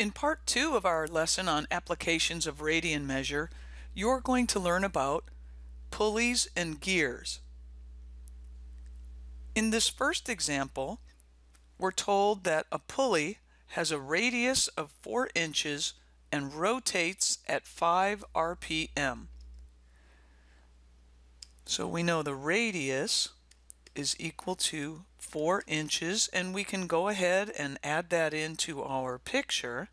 In part two of our lesson on applications of radian measure, you're going to learn about pulleys and gears. In this first example, we're told that a pulley has a radius of 4 inches and rotates at 5 RPM. So we know the radius is equal to 4 inches and we can go ahead and add that into our picture.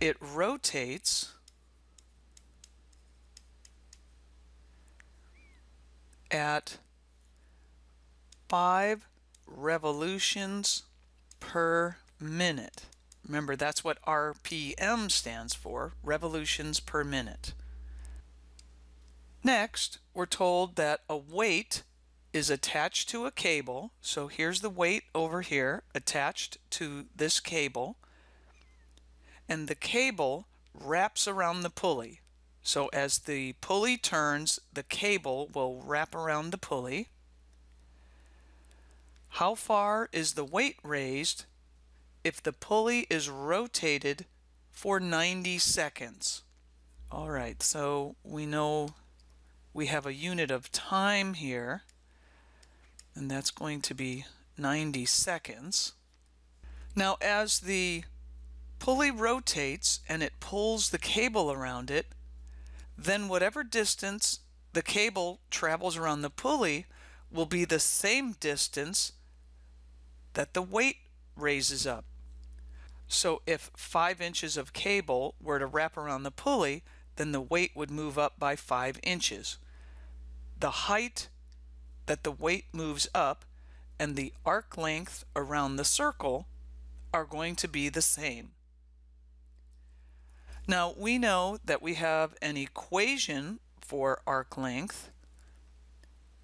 It rotates at 5 revolutions per minute. Remember, that's what RPM stands for, revolutions per minute. Next, we're told that a weight is attached to a cable. So here's the weight over here attached to this cable. And the cable wraps around the pulley. So as the pulley turns, the cable will wrap around the pulley. How far is the weight raised if the pulley is rotated for 90 seconds? All right, so we know we have a unit of time here, and that's going to be 90 seconds. Now, as the pulley rotates and it pulls the cable around it, then whatever distance the cable travels around the pulley will be the same distance that the weight raises up. So if five inches of cable were to wrap around the pulley, then the weight would move up by five inches. The height that the weight moves up and the arc length around the circle are going to be the same. Now we know that we have an equation for arc length.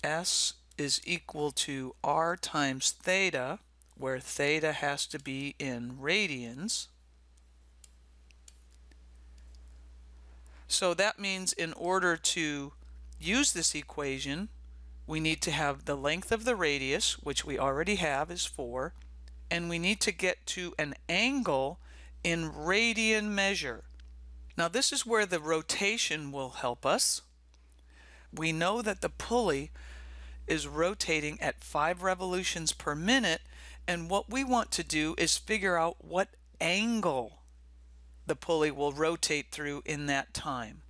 S is equal to r times theta where theta has to be in radians. So that means in order to use this equation, we need to have the length of the radius, which we already have is 4, and we need to get to an angle in radian measure. Now this is where the rotation will help us. We know that the pulley is rotating at 5 revolutions per minute and what we want to do is figure out what angle the pulley will rotate through in that time.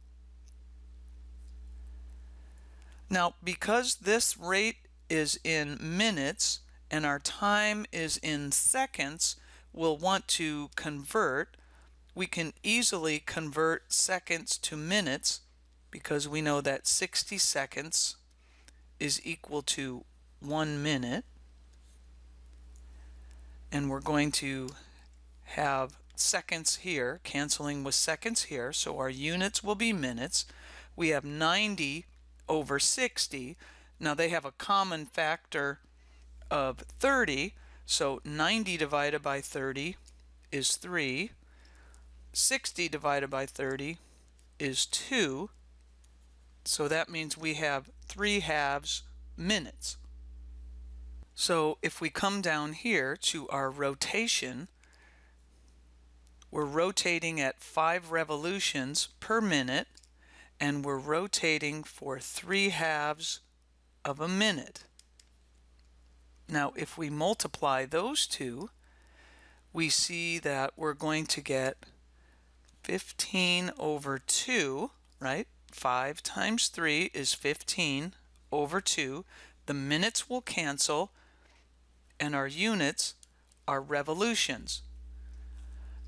Now, because this rate is in minutes and our time is in seconds, we'll want to convert. We can easily convert seconds to minutes because we know that 60 seconds is equal to one minute and we're going to have seconds here, canceling with seconds here, so our units will be minutes. We have 90 over 60. Now they have a common factor of 30, so 90 divided by 30 is 3. 60 divided by 30 is 2. So that means we have 3 halves minutes. So if we come down here to our rotation, we're rotating at five revolutions per minute and we're rotating for three halves of a minute. Now if we multiply those two, we see that we're going to get 15 over 2, right? 5 times 3 is 15 over 2. The minutes will cancel and our units are revolutions.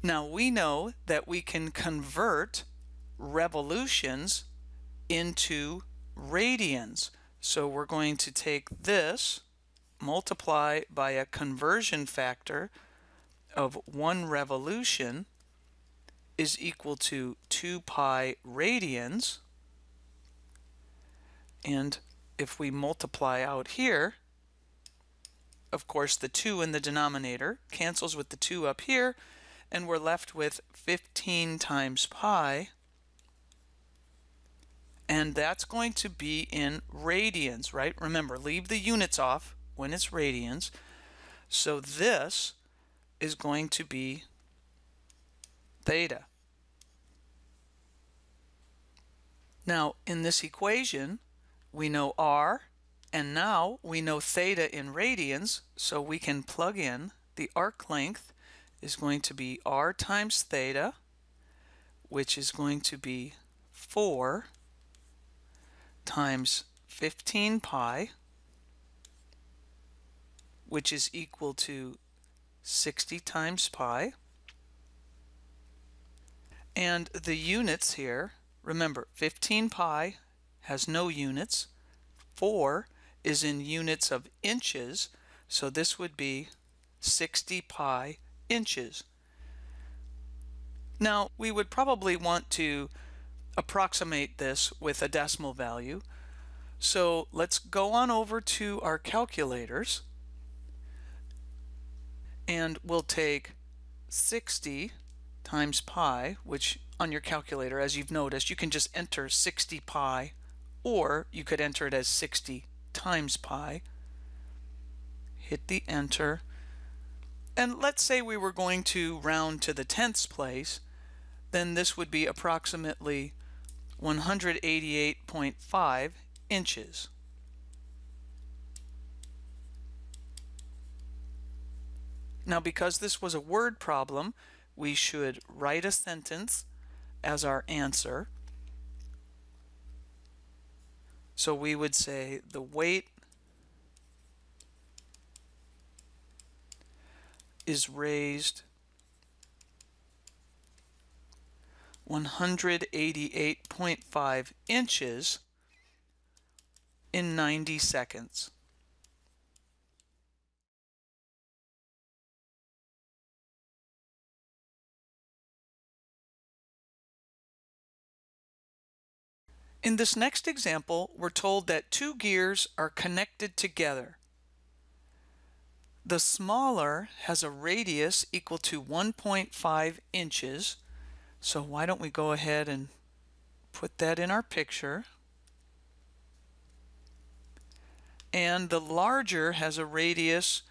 Now we know that we can convert revolutions into radians. So we're going to take this, multiply by a conversion factor of one revolution is equal to 2 pi radians. And if we multiply out here, of course, the 2 in the denominator cancels with the 2 up here, and we're left with 15 times pi. And that's going to be in radians, right? Remember, leave the units off. when it's radians. So this is going to be theta. Now, in this equation, we know r, and now we know theta in radians, so we can plug in the arc length is going to be r times theta, which is going to be 4 times 15 pi, which is equal to 60 times pi. And the units here, remember 15 pi has no units, 4 is in units of inches, so this would be 60 pi inches. Now, we would probably want to approximate this with a decimal value. So let's go on over to our calculators and we'll take 60 times pi, which on your calculator, as you've noticed, you can just enter 60 pi or you could enter it as 60 times pi. Hit the enter. And let's say we were going to round to the tenths place, then this would be approximately 188.5 inches. Now because this was a word problem, we should write a sentence as our answer. So we would say the weight is raised 188.5 inches in 90 seconds. In this next example, we're told that two gears are connected together. The smaller has a radius equal to 1.5 inches. So why don't we go ahead and put that in our picture. And the larger has a radius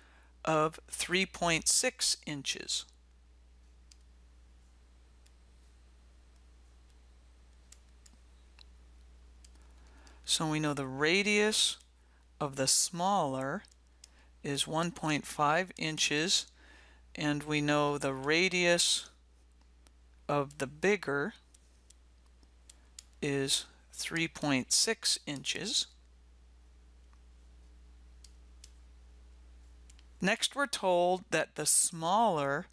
of 3.6 inches. So we know the radius of the smaller is 1.5 inches and we know the radius of the bigger is 3.6 inches. Next we're told that the smaller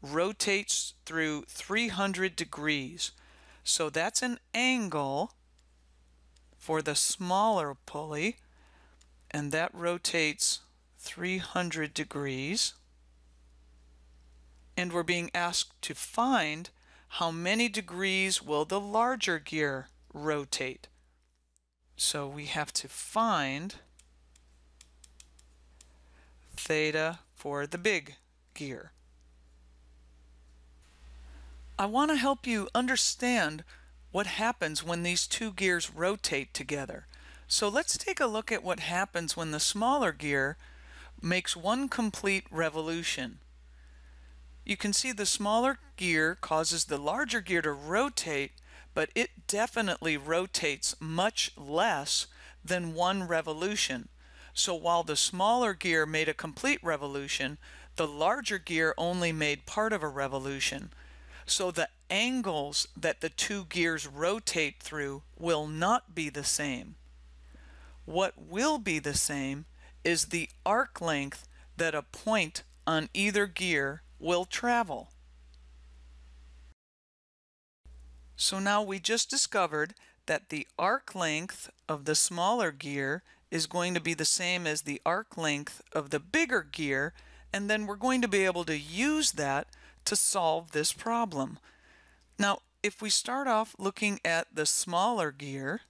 rotates through 300 degrees. So that's an angle for the smaller pulley and that rotates 300 degrees and we're being asked to find how many degrees will the larger gear rotate. So we have to find theta for the big gear. I want to help you understand what happens when these two gears rotate together. So let's take a look at what happens when the smaller gear makes one complete revolution. You can see the smaller gear causes the larger gear to rotate, but it definitely rotates much less than one revolution. So while the smaller gear made a complete revolution, the larger gear only made part of a revolution. So the angles that the two gears rotate through will not be the same. What will be the same is the arc length that a point on either gear will travel. So now we just discovered that the arc length of the smaller gear is going to be the same as the arc length of the bigger gear and then we're going to be able to use that to solve this problem. Now, if we start off looking at the smaller gear,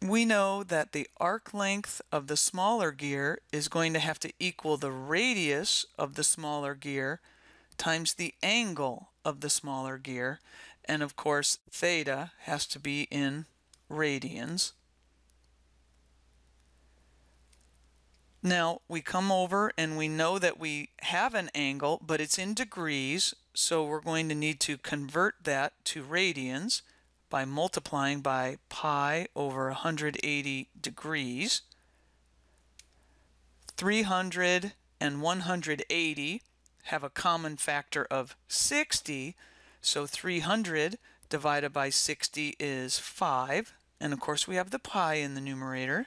we know that the arc length of the smaller gear is going to have to equal the radius of the smaller gear times the angle of the smaller gear. And of course, theta has to be in radians. Now we come over and we know that we have an angle, but it's in degrees, so we're going to need to convert that to radians by multiplying by pi over 180 degrees. 300 and 180 have a common factor of 60, so 300 divided by 60 is 5, and of course we have the pi in the numerator.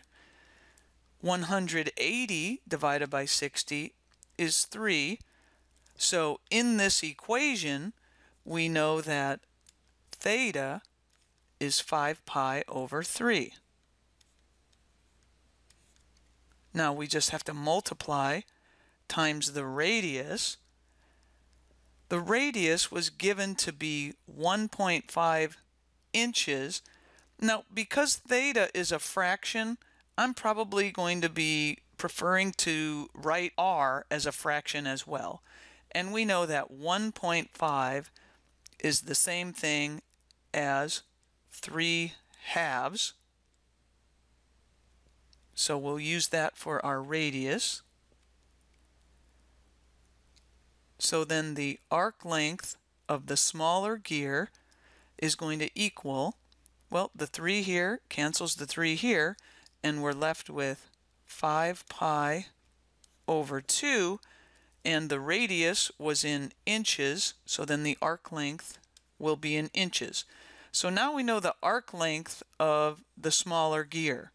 180 divided by 60 is 3. So in this equation, we know that theta is 5 pi over 3. Now we just have to multiply times the radius. The radius was given to be 1.5 inches. Now because theta is a fraction, I'm probably going to be preferring to write r as a fraction as well. And we know that 1.5 is the same thing as 3 halves. So we'll use that for our radius. So then the arc length of the smaller gear is going to equal, well, the 3 here cancels the 3 here, and we're left with 5 pi over 2 and the radius was in inches so then the arc length will be in inches. So now we know the arc length of the smaller gear.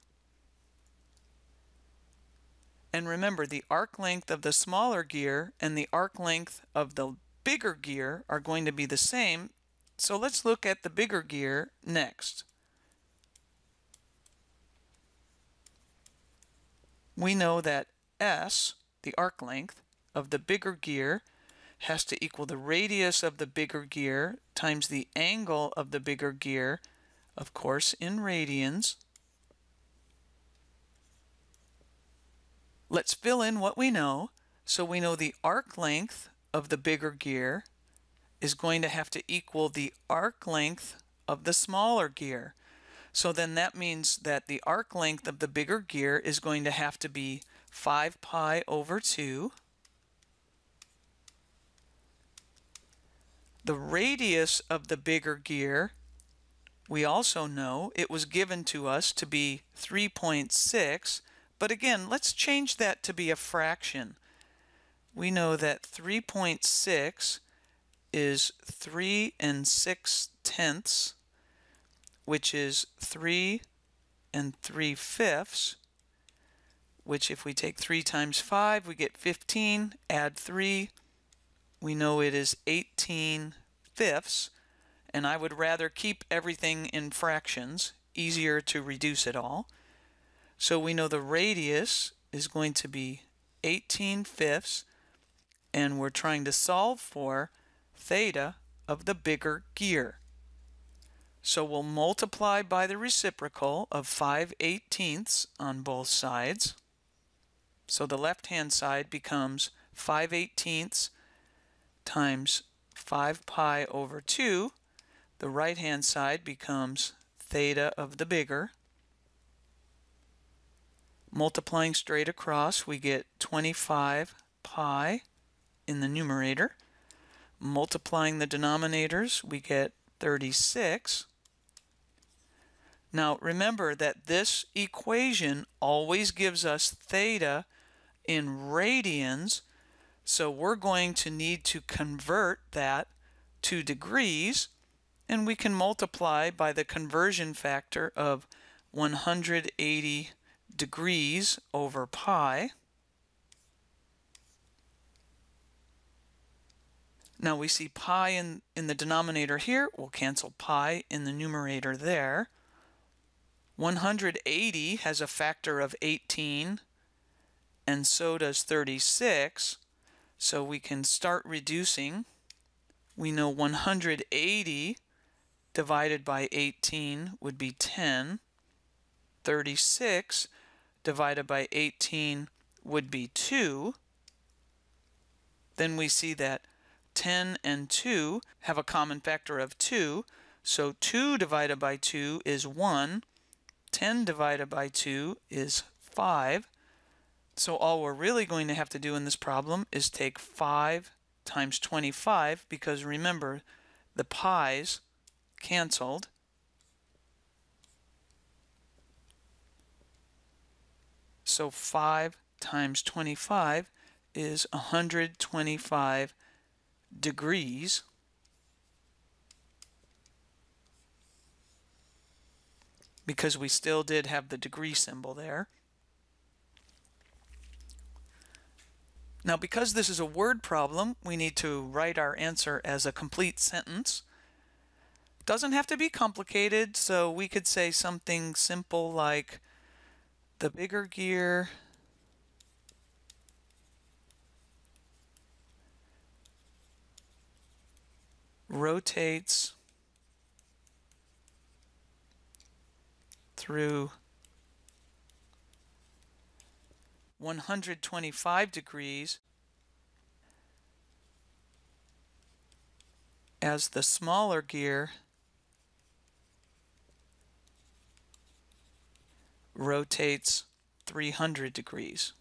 And remember the arc length of the smaller gear and the arc length of the bigger gear are going to be the same. So let's look at the bigger gear next. We know that S, the arc length of the bigger gear, has to equal the radius of the bigger gear times the angle of the bigger gear, of course in radians. Let's fill in what we know. So we know the arc length of the bigger gear is going to have to equal the arc length of the smaller gear. So then that means that the arc length of the bigger gear is going to have to be 5 pi over 2. The radius of the bigger gear, we also know it was given to us to be 3.6, but again, let's change that to be a fraction. We know that 3.6 is 3 and 6 tenths which is 3 and 3 fifths, which if we take 3 times 5, we get 15. Add 3, we know it is 18 fifths, and I would rather keep everything in fractions, easier to reduce it all. So we know the radius is going to be 18 fifths, and we're trying to solve for theta of the bigger gear. So we'll multiply by the reciprocal of 5 eighteenths on both sides. So the left-hand side becomes 5 eighteenths times 5 pi over 2. The right-hand side becomes theta of the bigger. Multiplying straight across, we get 25 pi in the numerator. Multiplying the denominators, we get 36. Now remember that this equation always gives us theta in radians, so we're going to need to convert that to degrees, and we can multiply by the conversion factor of 180 degrees over pi. Now we see pi in, in the denominator here. We'll cancel pi in the numerator there. 180 has a factor of 18 and so does 36 so we can start reducing we know 180 divided by 18 would be 10 36 divided by 18 would be 2 then we see that 10 and 2 have a common factor of 2 so 2 divided by 2 is 1 10 divided by 2 is 5. So all we're really going to have to do in this problem is take 5 times 25 because remember the pi's canceled. So 5 times 25 is 125 degrees. Because we still did have the degree symbol there. Now, because this is a word problem, we need to write our answer as a complete sentence. Doesn't have to be complicated, so we could say something simple like the bigger gear rotates through 125 degrees as the smaller gear rotates 300 degrees.